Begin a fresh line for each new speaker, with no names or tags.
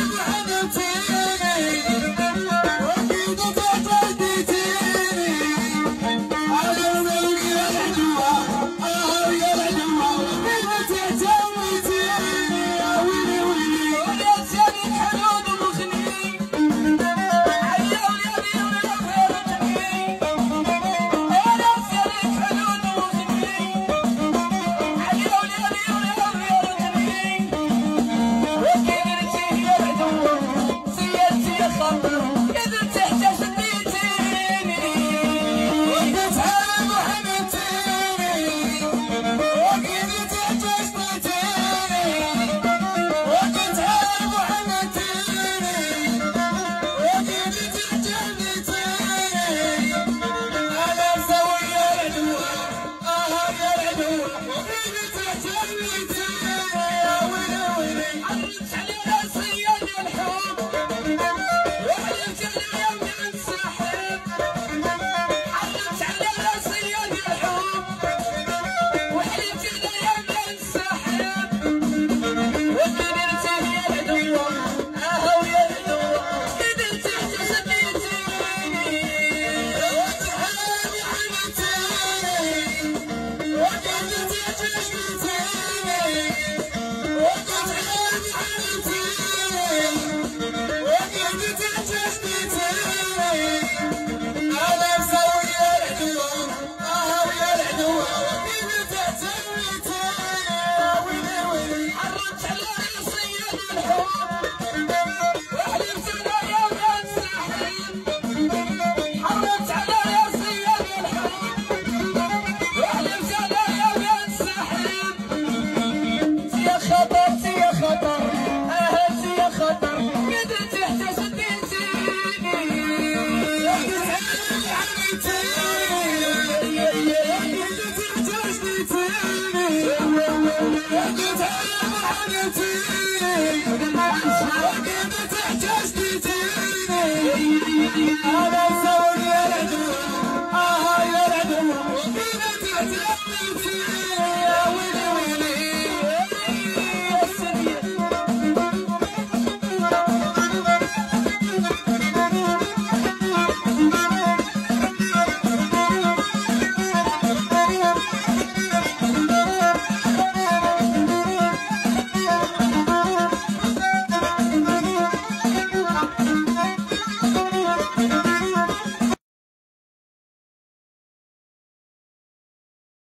Abraham. I'm